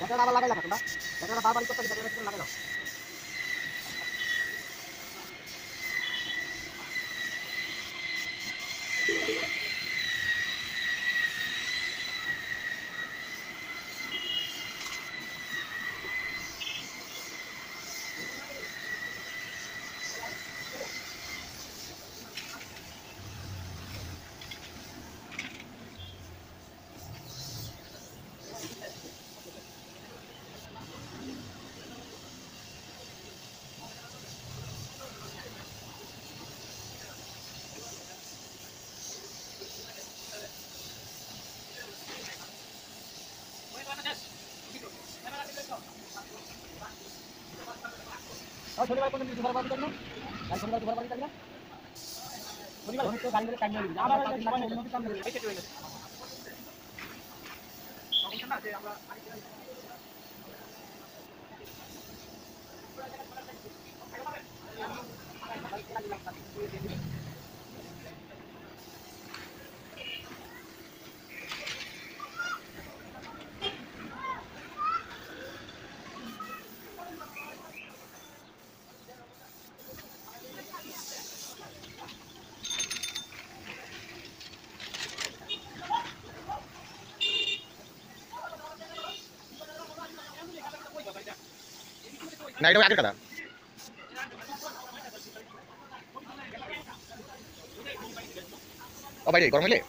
దగ్గర రావాలి దగ్గర బాబా దగ్గర బాబా దగ్గర దగ్గర শনিবার কোন দিন ঘর বাড়ি যাবেন কাল শনিবার ঘর বাড়ি যাবেন শনিবার হয়তো গাড়ি টাইম দিবেন আবার সময় নেই এই কেটে হয়ে গেছে। না এটা আগের কথা ও বাইরে গরম হইলে